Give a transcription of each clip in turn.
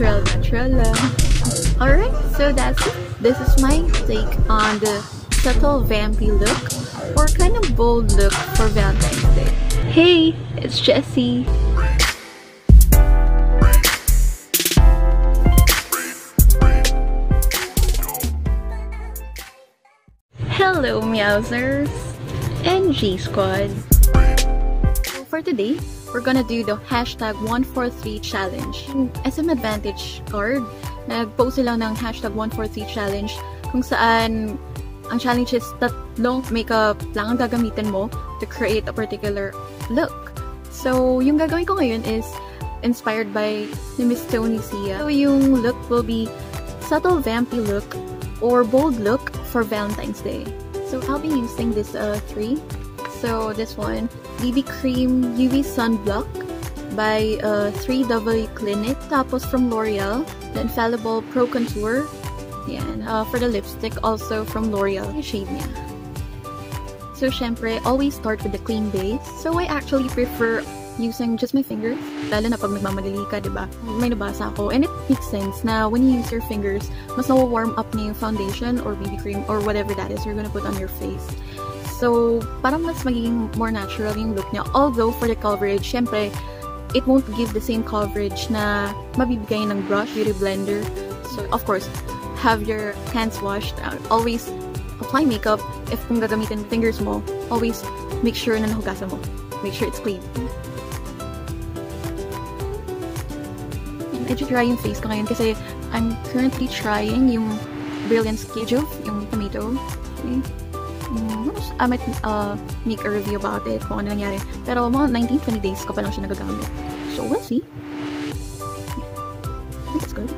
natural lang. Alright, so that's it. This is my take on the subtle vampy look or kind of bold look for Valentine's Day. Hey, it's Jessie. Hello, Meowsers and G-Squad. For today, we're gonna do the hashtag 143 challenge. Yung SM Advantage card, nag-post sila ng hashtag 143 challenge kung saan ang challenge is tatlong makeup lang ang gagamitin mo to create a particular look. So, yung gagawin ko ngayon is inspired by ni Miss Tony Sia. So, yung look will be subtle vampy look or bold look for Valentine's Day. So, I'll be using this uh, three. So, this one, BB Cream UV Sunblock by uh, 3W Clinic. Tapos from L'Oreal, the Infallible Pro Contour. Yan. Uh, for the lipstick, also from L'Oreal. Shade niya. So, syempre, always start with the clean base. So, I actually prefer using just my fingers. Lalo na pag nagmamadali ka, di ba? May nabasa ako. And it makes sense na when you use your fingers, mas na-warm up na yung foundation or BB cream or whatever that is you're gonna put on your face. So, parang mas magiging more natural yung look niya. Although, for the coverage, syempre, it won't give the same coverage na mabibigay ng brush, beauty blender. So, of course, have your hands washed. Uh, always apply makeup. If kung gagamitin fingers mo, always make sure na nahugasan mo. Make sure it's clean. Medyo dry yung face ko ngayon kasi I'm currently trying yung Brilliant Skin Juve, yung tomato. Okay. Mm, I might uh, make a review about it, kung ano nangyari. Pero mga 19-20 days ko pa lang siya nagagamit. So, we'll see. I it's good.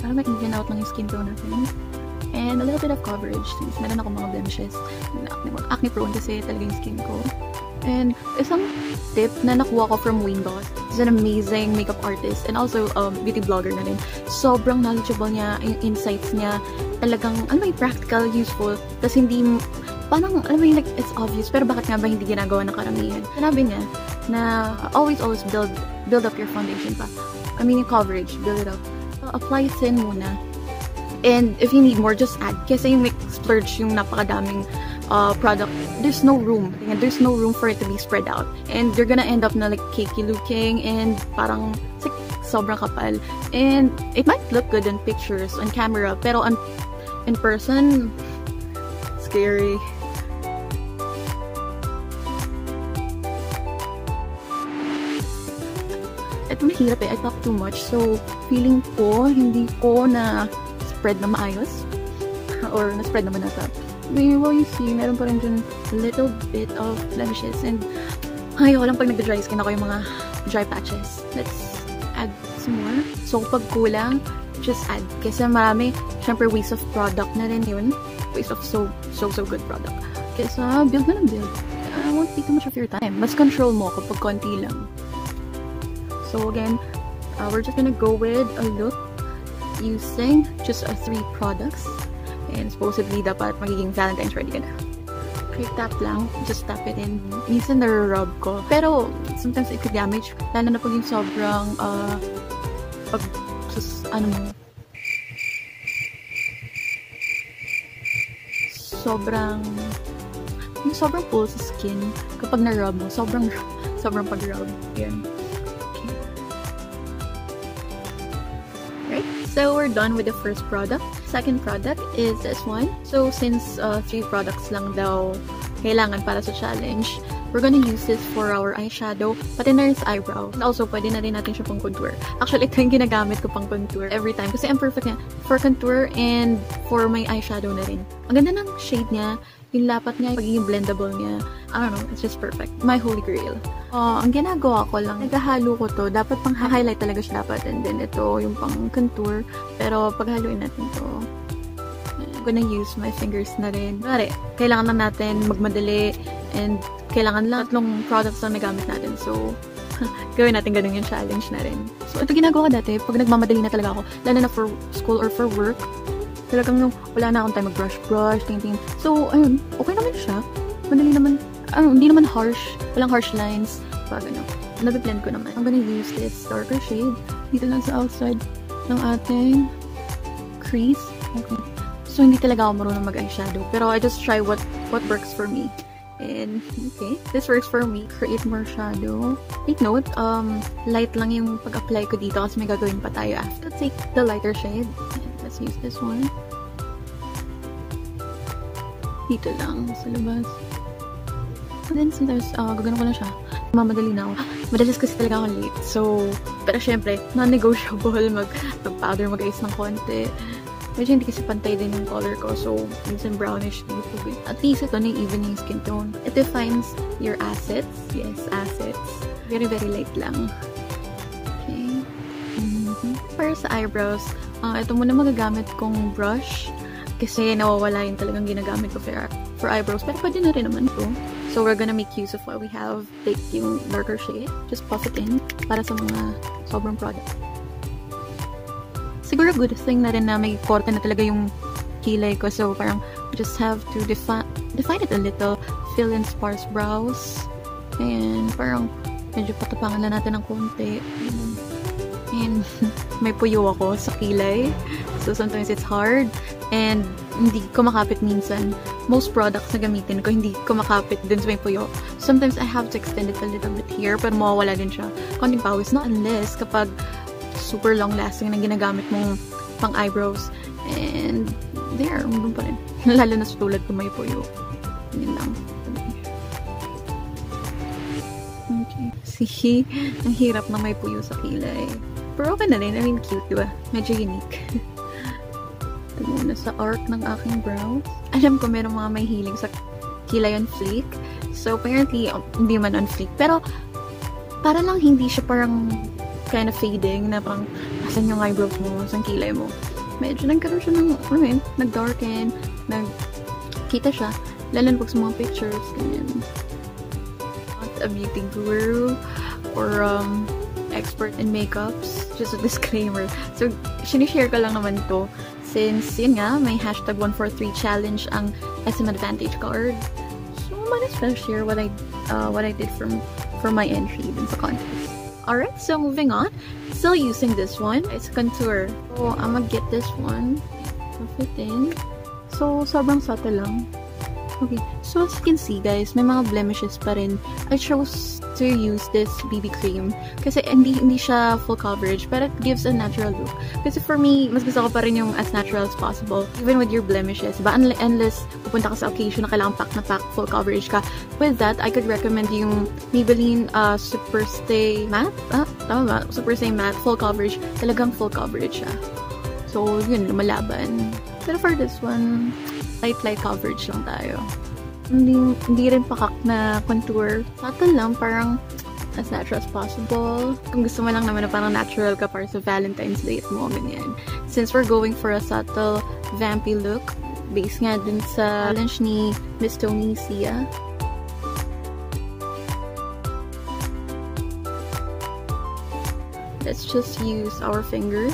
Para ma-even out yung skin tone natin. And a little bit of coverage since meron ako mga blemishes. Acne prone kasi talaga yung skin ko. And isang tip na nakuha ko from Wayne Goss. He's an amazing makeup artist and also um, beauty blogger na rin. Sobrang knowledgeable niya, yung insights niya. Talagang, ano may practical, useful. Tapos hindi, parang, alam mo like, it's obvious, pero bakit nga ba hindi ginagawa ng karamihan? Sinabi niya na always, always build, build up your foundation pa. I mean, yung coverage, build it up. So, apply thin muna. And if you need more, just add. Kasi yung like, splurge yung napakadaming uh, product, there's no room. And there's no room for it to be spread out. And you're gonna end up na like cakey looking and parang like, sobrang kapal. And it might look good in pictures, on camera, pero on, in person, scary. Ito mahirap eh. I talk too much. So, feeling ko, hindi ko na spread na maayos. Or na-spread naman na sa Well, you see, meron pa rin dyan little bit of blemishes. And, ayoko lang pag nagda-dry skin ako yung mga dry patches. Let's add some more. So, pag kulang, just add. Kasi marami, syempre, waste of product na rin yun. Waste of so, so, so good product. Kasi, build na lang build. I won't take too much of your time. Mas control mo kapag konti lang. So, again, uh, we're just gonna go with a look using just uh, three products. And supposedly, dapat magiging Valentine's ready ka na. Quick tap lang. Just tap it in. Minsan nare-rub ko. Pero, sometimes it could damage. Lalo na pag yung sobrang, uh, pag, sus, ano mo, sobrang, yung sobrang pull sa skin kapag na-rub mo. Sobrang, sobrang pag-rub. Yan. So we're done with the first product. Second product is this one. So since uh, three products lang daw kailangan para sa challenge, we're gonna use this for our eyeshadow, pati na rin sa eyebrow. And also, pwede na rin natin siya pang contour. Actually, ito yung ginagamit ko pang contour every time. Kasi ang perfect niya for contour and for my eyeshadow na rin. Ang ganda ng shade niya, yung lapat niya, pagiging blendable niya. I don't know, it's just perfect. My holy grail. Uh, ang ginagawa ko lang, naghahalo ko to. Dapat pang highlight talaga siya dapat. And then ito, yung pang contour. Pero paghaluin natin to, I'm gonna use my fingers na rin. Kunwari, kailangan na natin magmadali and kailangan lang tatlong products na nagamit natin. So, gawin natin ganun yung challenge na rin. So, ito ginagawa ko dati, pag nagmamadali na talaga ako, lalo na for school or for work, talagang wala na akong time mag-brush-brush, tingin-tingin. So, ayun, okay naman siya. Madali naman. ano, hindi naman harsh. Walang harsh lines. Pag ano, nabiblend ko naman. I'm gonna use this darker shade dito lang sa outside ng ating crease. Okay. So, hindi talaga ako marunong mag-eyeshadow. Pero I just try what what works for me. And, okay, this works for me. Create more shadow. Take note, um, light lang yung pag-apply ko dito kasi may gagawin pa tayo after. Let's take the lighter shade. And let's use this one. Dito lang, sa labas. And then, sometimes, uh, gagano ko na siya. Mamadali na ako. Madalas kasi talaga ako late. So, pero syempre, non-negotiable mag, mag-powder, mag-ice ng konti. Medyo hindi kasi pantay din yung color ko. So, minsan brownish dito. At least ito na evening skin tone. It defines your assets. Yes, assets. Very, very light lang. Okay. Mm -hmm. Para sa eyebrows, uh, ito muna magagamit kong brush. Kasi nawawala yung talagang ginagamit ko for, for eyebrows. Pero pwede na rin naman to. So, we're gonna make use of what we have. Take yung darker shade. Just puff it in para sa mga sobrang product siguro good thing na rin na may korte na talaga yung kilay ko. So, parang just have to defi define it a little. Fill in sparse brows. And parang medyo patapangan na natin ng konti. And may puyo ako sa kilay. So, sometimes it's hard. And hindi kumakapit minsan. Most products na gamitin ko, hindi kumakapit din sa may puyo. Sometimes I have to extend it a little bit here, pero mawawala din siya. Konting pawis. Not unless kapag super long lasting na ginagamit mong pang eyebrows. And there, doon pa rin. Lalo na sa tulad ko may puyo. Yun lang. Okay. See, ang hirap na may puyo sa kilay. Pero okay na rin. I mean, cute, diba? Medyo unique. Muna sa arc ng aking brows. Alam ko meron mga may hiling sa kilay on fleek. So, apparently, hindi man on fleek. Pero, para lang hindi siya parang kind of fading na parang asan yung eyebrows mo, asan kilay mo. Medyo nagkaroon siya ng, ano yun, nag-darken, nag-kita siya. Lalo pag sa mga pictures, ganyan. Not a beauty guru or um, expert in makeups. Just a disclaimer. So, sinishare ko lang naman to since, yun nga, may hashtag 143 challenge ang SM Advantage card. So, might as well share what I, uh, what I did from, for my entry dun sa contest. Alright, so moving on. Still using this one. It's contour. So, I'm gonna get this one. Puff it in. So, sobrang subtle lang. Okay, so as you can see guys, may mga blemishes pa rin. I chose to use this BB cream kasi hindi, hindi siya full coverage but it gives a natural look. Kasi for me, mas gusto ko pa rin yung as natural as possible even with your blemishes. Ba, unless pupunta ka sa occasion na kailangan pack na pack, full coverage ka. With that, I could recommend yung Maybelline uh, Super Stay Matte. Ah, tama ba? Super Stay Matte, full coverage. Talagang full coverage siya. So, yun, lumalaban. Pero for this one, light light coverage lang tayo. Hindi, hindi rin pakak na contour. Subtle lang, parang as natural as possible. Kung gusto mo lang naman na parang natural ka para sa Valentine's date mo, ganyan. Since we're going for a subtle, vampy look, based nga dun sa challenge ni Miss Tony Sia. Let's just use our fingers.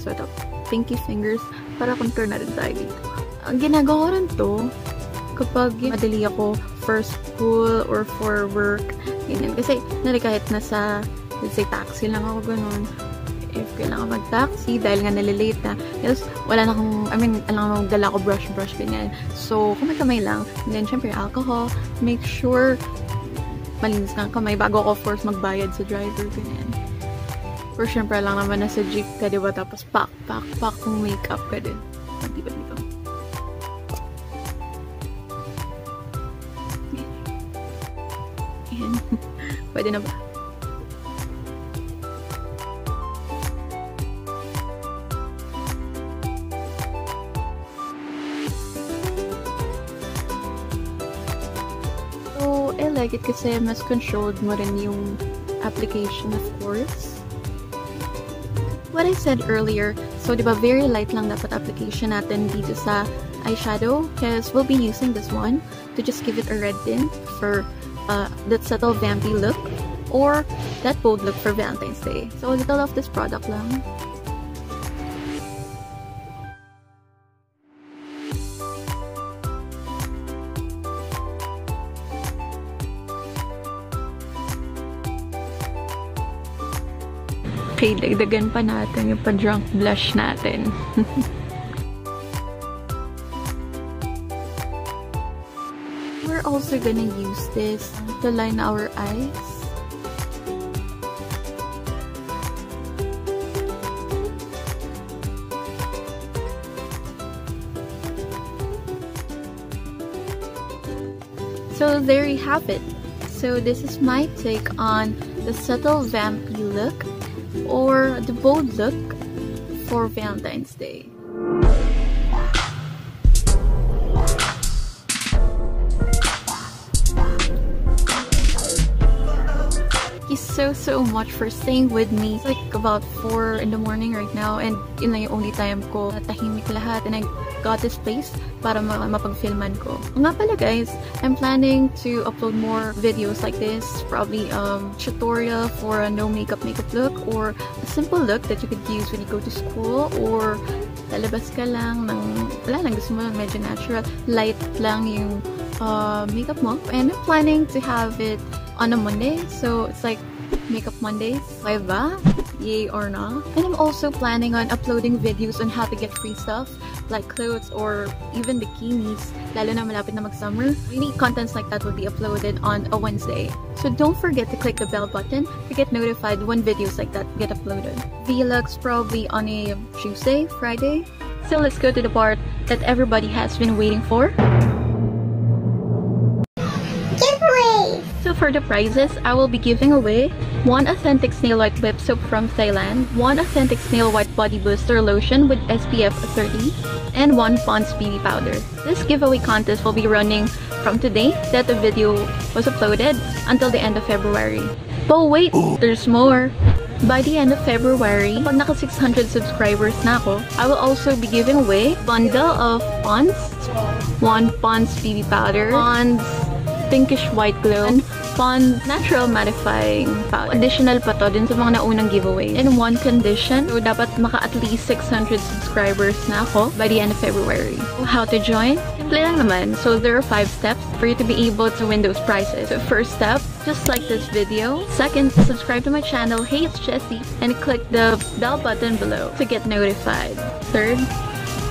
So, ito, pinky fingers, para contour na rin tayo dito ang ginagawa ko rin to, kapag madali ako for school or for work, ganyan. Kasi, nari kahit nasa, let's say, taxi lang ako, ganun. If kailangan mag-taxi, dahil nga nalilate na, yes, wala na akong, I mean, alam mo, dala ko brush-brush, ganyan. So, kamay-kamay lang. And then, syempre, alcohol. Make sure, malinis ng kamay bago ako, of course, magbayad sa driver, ganyan. Or syempre lang naman nasa jeep ka, diba? Tapos, pak, pak, pak, kung makeup ka din. Diba dito? Ayan. Pwede na ba? So, I like it kasi mas controlled mo rin yung application, of course. What I said earlier, so di very light lang dapat application natin dito sa eyeshadow because we'll be using this one to just give it a red tint for uh, that subtle vampy look or that bold look for Valentine's Day. So a little of this product lang. Okay, dagdagan pa natin yung pa-drunk blush natin. also gonna use this to line our eyes. So there you have it. So this is my take on the subtle vampy look or the bold look for Valentine's Day. You so so much for staying with me. It's like about 4 in the morning right now and yun lang only time ko. Tahimik lahat and I got this place para ma mapag-filman ko. Nga pala guys, I'm planning to upload more videos like this. Probably um, tutorial for a no makeup makeup look or a simple look that you could use when you go to school or lalabas ka lang ng, wala lang, gusto mo lang medyo natural, light lang yung uh, makeup mo. And I'm planning to have it on a Monday. So it's like Makeup Mondays. Kaya? Yay or not? And I'm also planning on uploading videos on how to get free stuff like clothes or even bikinis, lalo na malapit na mag-summer. Really, contents like that will be uploaded on a Wednesday. So don't forget to click the bell button to get notified when videos like that get uploaded. Vlogs probably on a Tuesday, Friday. So let's go to the part that everybody has been waiting for. For the prizes, I will be giving away one authentic snail white lip soap from Thailand, one authentic snail white body booster lotion with SPF 30, and one Pond's BB powder. This giveaway contest will be running from today that the video was uploaded until the end of February. But wait, there's more! By the end of February, pag naka 600 subscribers na ako, I will also be giving away bundle of Pond's, one Pond's BB powder, Pond's pinkish white glow, and Pond's natural mattifying powder. Additional pa to din sa mga naunang giveaway. And one condition, so dapat maka at least 600 subscribers na ako by the end of February. How to join? Simple lang naman. So there are five steps for you to be able to win those prizes. So first step, just like this video. Second, subscribe to my channel, Hey It's Jessie, and click the bell button below to get notified. Third,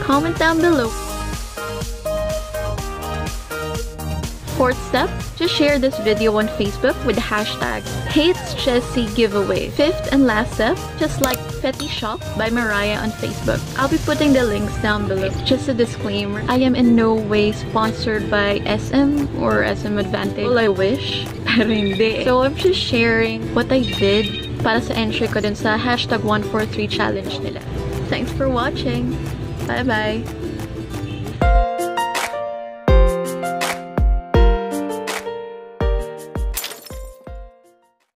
comment down below Fourth step, just share this video on Facebook with the hashtag HatesJessieGiveaway. Fifth and last step, just like Fetty Shop by Mariah on Facebook. I'll be putting the links down below. Just a disclaimer, I am in no way sponsored by SM or SM Advantage. Well, I wish, pero hindi. So I'm just sharing what I did para sa entry ko dun sa hashtag 143 challenge nila. Thanks for watching. Bye-bye.